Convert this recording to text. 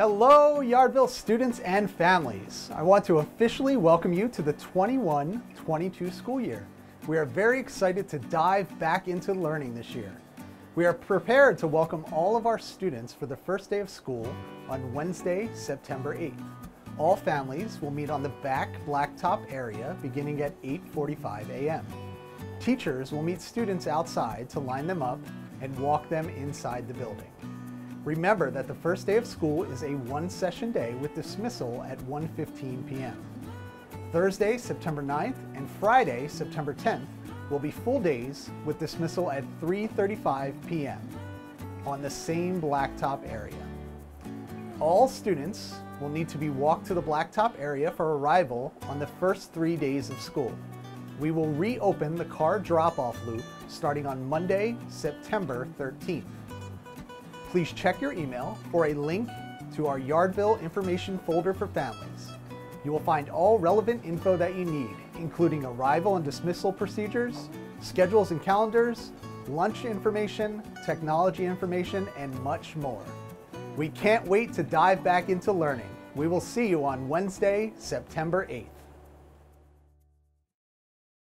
Hello, Yardville students and families. I want to officially welcome you to the 21-22 school year. We are very excited to dive back into learning this year. We are prepared to welcome all of our students for the first day of school on Wednesday, September 8th. All families will meet on the back blacktop area beginning at 8.45 a.m. Teachers will meet students outside to line them up and walk them inside the building. Remember that the first day of school is a one-session day with dismissal at 1.15 p.m. Thursday, September 9th and Friday, September 10th will be full days with dismissal at 3.35 p.m. on the same blacktop area. All students will need to be walked to the blacktop area for arrival on the first three days of school. We will reopen the car drop-off loop starting on Monday, September 13th please check your email for a link to our Yardville information folder for families. You will find all relevant info that you need, including arrival and dismissal procedures, schedules and calendars, lunch information, technology information, and much more. We can't wait to dive back into learning. We will see you on Wednesday, September 8th.